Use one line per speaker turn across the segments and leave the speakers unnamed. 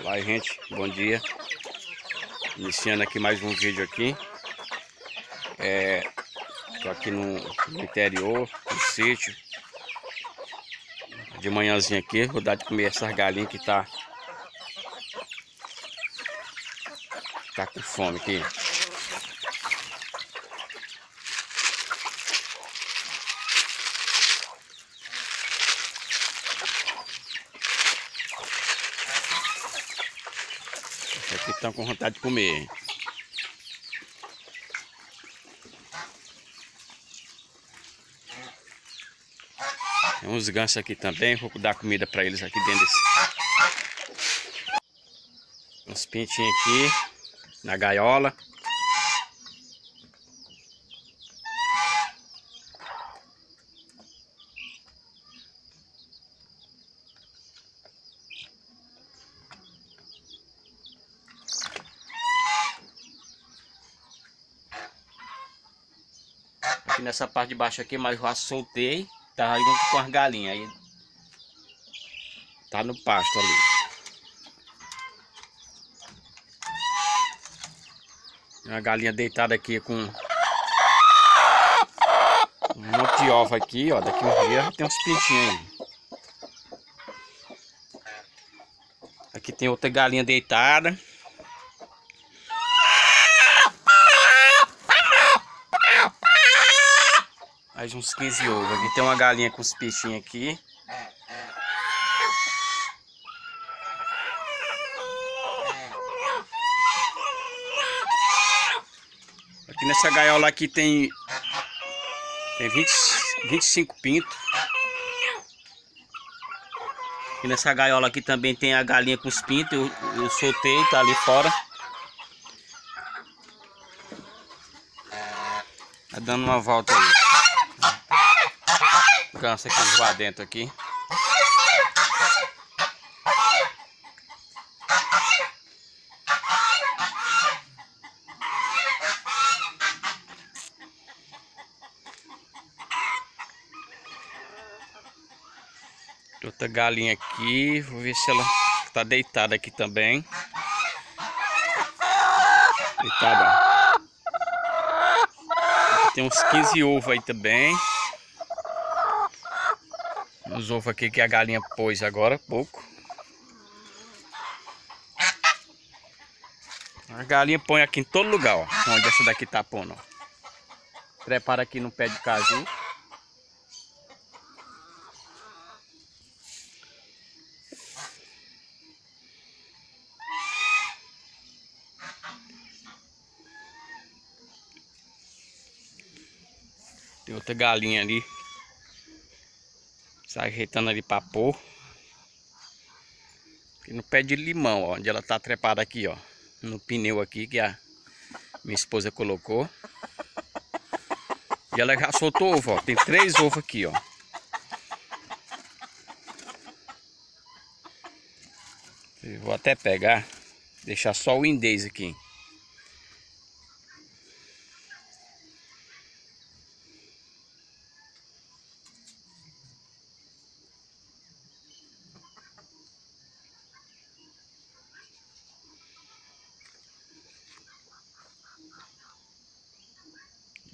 Olá gente, bom dia. Iniciando aqui mais um vídeo aqui. É, Tô aqui no, no interior, no sítio. De manhãzinha aqui, vou dar de comer essas galinhas que tá Tá com fome aqui Aqui estão com vontade de comer. Tem uns gansos aqui também, vou dar comida para eles aqui dentro desse. Uns pintinhos aqui na gaiola. Nessa parte de baixo aqui, mas já soltei. Tá junto com as galinhas. Aí tá no pasto ali. Uma galinha deitada aqui com um monte de ovo aqui, ó. Daqui uns dias tem uns pintinhos aí. Aqui tem outra galinha deitada. Mais uns 15 ovos. Aqui tem uma galinha com os peixinhos aqui. Aqui nessa gaiola aqui tem, tem 20, 25 pintos. Aqui nessa gaiola aqui também tem a galinha com os pintos. Eu, eu soltei, tá ali fora. Tá dando uma volta aí cansa aqui lá dentro aqui. Outra galinha aqui, vou ver se ela está deitada aqui também. Deitada. Tem uns 15 ovos aí também. Os ovos aqui que a galinha pôs agora, pouco. A galinha põe aqui em todo lugar, ó. Onde essa daqui tá pondo, ó. Prepara aqui no pé de caju. Tem outra galinha ali se ajeitando ali para pôr. Aqui no pé de limão, ó, onde ela tá trepada aqui, ó. No pneu aqui que a minha esposa colocou. E ela já soltou ovo, ó. Tem três ovos aqui, ó. Eu vou até pegar, deixar só o indês aqui.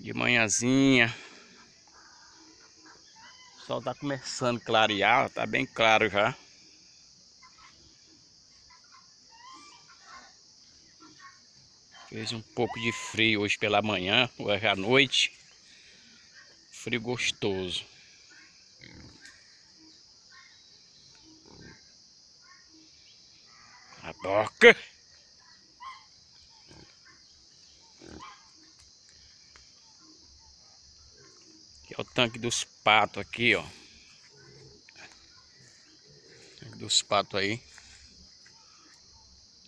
De manhãzinha. O sol tá começando a clarear, tá bem claro já. Fez um pouco de frio hoje pela manhã, hoje à noite. Frio gostoso. A boca. O tanque dos patos aqui, ó. Dos patos aí.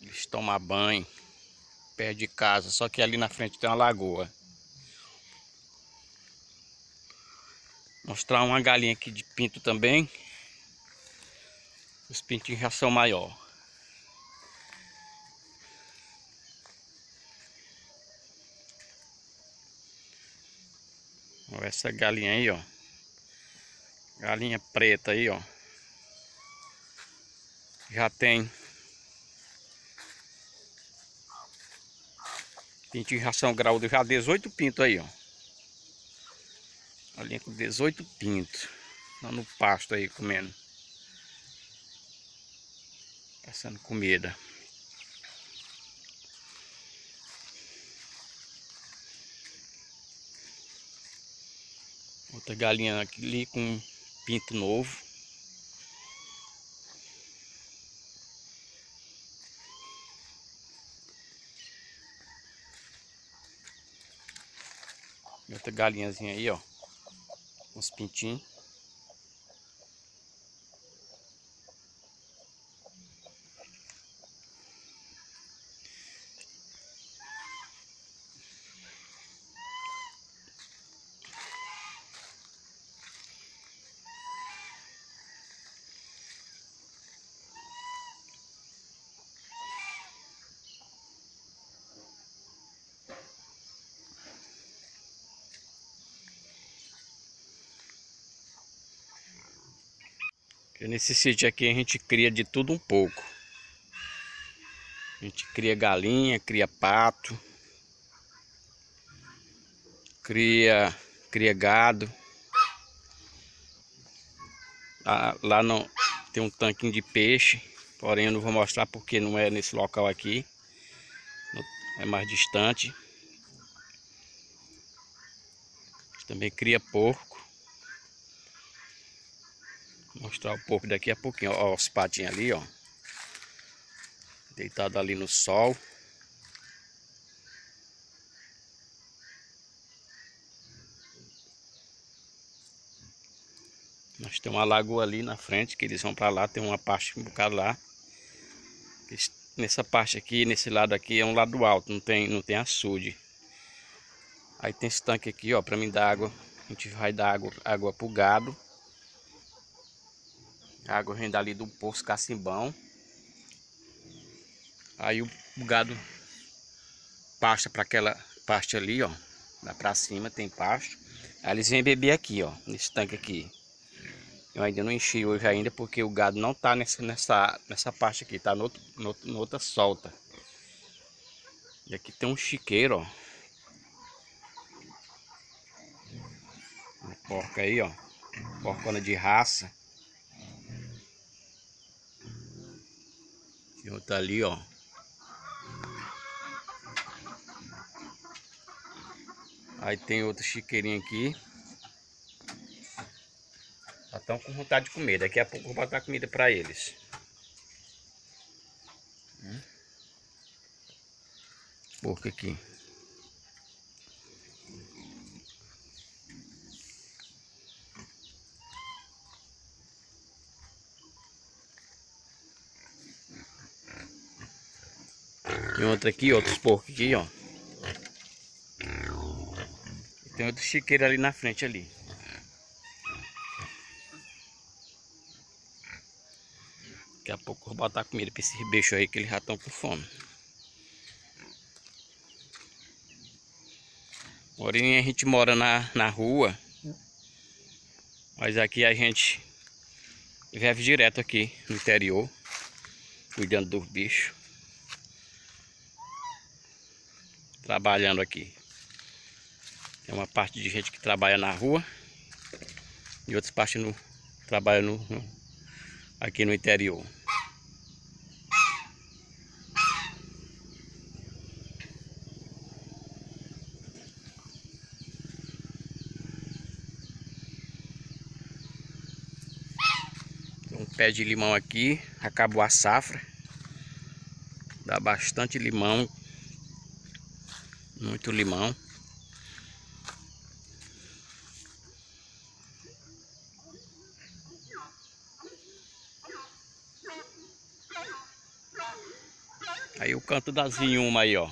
Eles tomam banho perto de casa, só que ali na frente tem uma lagoa. Mostrar uma galinha aqui de pinto também. Os pintinhos já são maior. Olha essa galinha aí, ó. Galinha preta aí, ó. Já tem. Pinto de ração graúda, já 18 pintos aí, ó. Galinha com 18 pintos. Lá no pasto aí, comendo. Passando comida. Outra galinha ali com pinto novo. Outra galinhazinha aí, ó. Uns pintinhos. Nesse sítio aqui a gente cria de tudo um pouco. A gente cria galinha, cria pato, cria, cria gado. Lá, lá não, tem um tanquinho de peixe, porém eu não vou mostrar porque não é nesse local aqui. É mais distante. Também cria porco. Mostrar um pouco daqui a pouquinho. Ó, os patinhos ali, ó. Deitado ali no sol. Nós temos uma lagoa ali na frente, que eles vão para lá, tem uma parte um bocado lá. Nessa parte aqui, nesse lado aqui, é um lado alto, não tem, não tem açude. Aí tem esse tanque aqui, ó, para mim dar água. A gente vai dar água, água pro gado. A água vem dali do poço Cacimbão. Aí o gado pasta para aquela parte ali, ó. Lá pra cima tem pasto. Aí eles vêm beber aqui, ó. Nesse tanque aqui. Eu ainda não enchi hoje ainda porque o gado não tá nessa, nessa, nessa parte aqui. Tá no, no, no outra solta. E aqui tem um chiqueiro, ó. Uma porca aí, ó. Porcona de raça. E outra ali, ó. Aí tem outro chiqueirinho aqui. Já estão com vontade de comer. Daqui a pouco eu vou botar comida para eles. Hum. Porco aqui. Tem outra aqui, outros porcos aqui, ó. Tem outro chiqueiro ali na frente ali. Daqui a pouco eu vou botar comida para esses bichos aí que eles já estão com fome. Porém a gente mora na, na rua. Mas aqui a gente vive direto aqui no interior. Cuidando dos bichos. Trabalhando aqui. Tem uma parte de gente que trabalha na rua e outras partes no, trabalham no, no, aqui no interior. Um pé de limão aqui, acabou a safra. Dá bastante limão muito limão. Aí o canto das vinhumas aí, ó.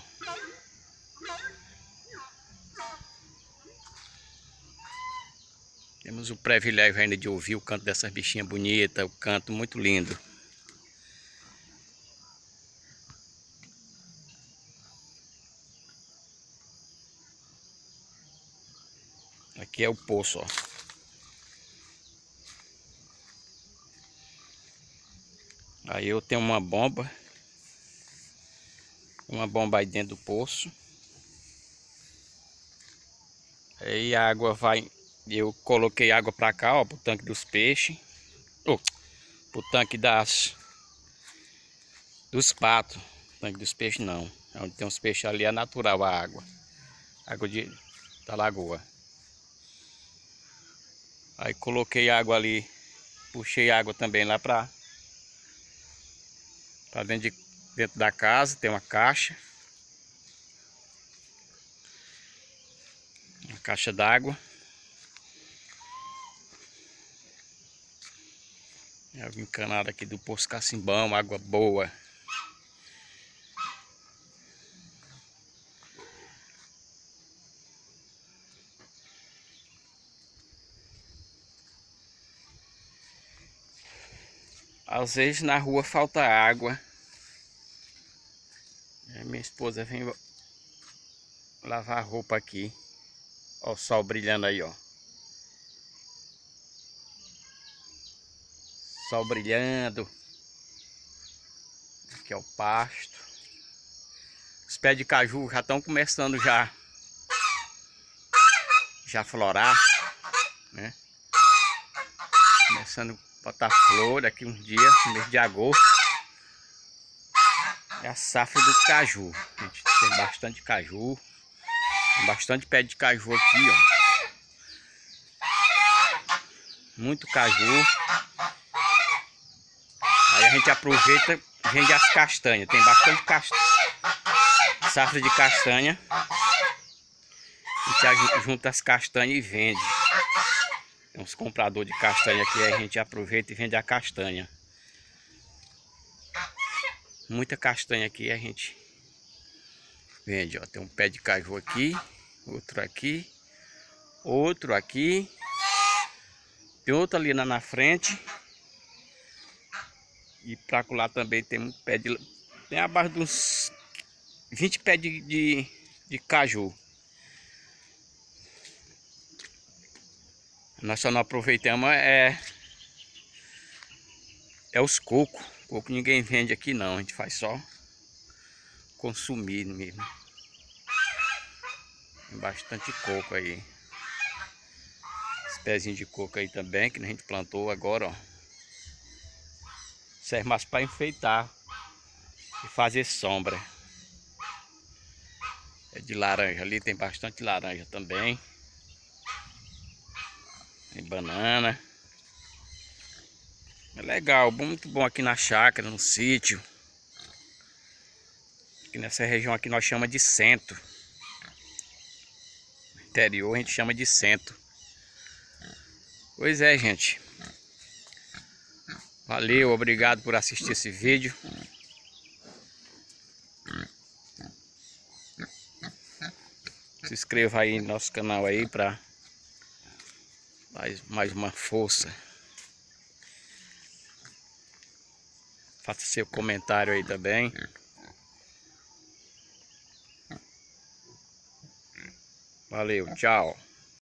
Temos o privilégio ainda de ouvir o canto dessas bichinhas bonitas, o canto muito lindo. Aqui é o poço, ó. Aí eu tenho uma bomba. Uma bomba aí dentro do poço. Aí a água vai... Eu coloquei água pra cá, ó, pro tanque dos peixes. Oh, pro tanque das... Dos patos. Tanque dos peixes não. Onde tem os peixes ali é natural a água. Água de, da lagoa. Aí coloquei água ali. Puxei água também lá pra... Pra dentro, de, dentro da casa. Tem uma caixa. Uma caixa d'água. Água encanada aqui do Poço Cacimbão, água boa. Às vezes na rua falta água. Minha esposa vem lavar roupa aqui. Ó o sol brilhando aí, ó. Sol brilhando. Aqui é o pasto. Os pés de caju já estão começando já já florar, né? Começando botar flor daqui uns dias, mês de agosto. É a safra do caju. A gente tem bastante caju. Tem bastante pé de caju aqui, ó. Muito caju. Aí a gente aproveita vende as castanhas. Tem bastante castanha. Safra de castanha. A gente junta as castanhas e vende. Uns compradores de castanha aqui, a gente aproveita e vende a castanha. Muita castanha aqui a gente vende, ó. Tem um pé de caju aqui, outro aqui, outro aqui. Tem outro ali na, na frente. E pra lá também tem um pé de... Tem abaixo de uns 20 pés de, de, de caju. Nós só não aproveitamos é, é os cocos. Coco ninguém vende aqui não, a gente faz só consumir mesmo. Tem bastante coco aí. Os pezinhos de coco aí também, que a gente plantou agora, ó. Serve mais para enfeitar e fazer sombra. É de laranja ali, tem bastante laranja também. Tem banana. É legal, muito bom aqui na chácara, no sítio. Aqui nessa região aqui nós chama de centro. Interior a gente chama de centro. Pois é, gente. Valeu, obrigado por assistir esse vídeo. Se inscreva aí no nosso canal aí para mais, mais uma força. Faça seu comentário aí também. Valeu, tchau.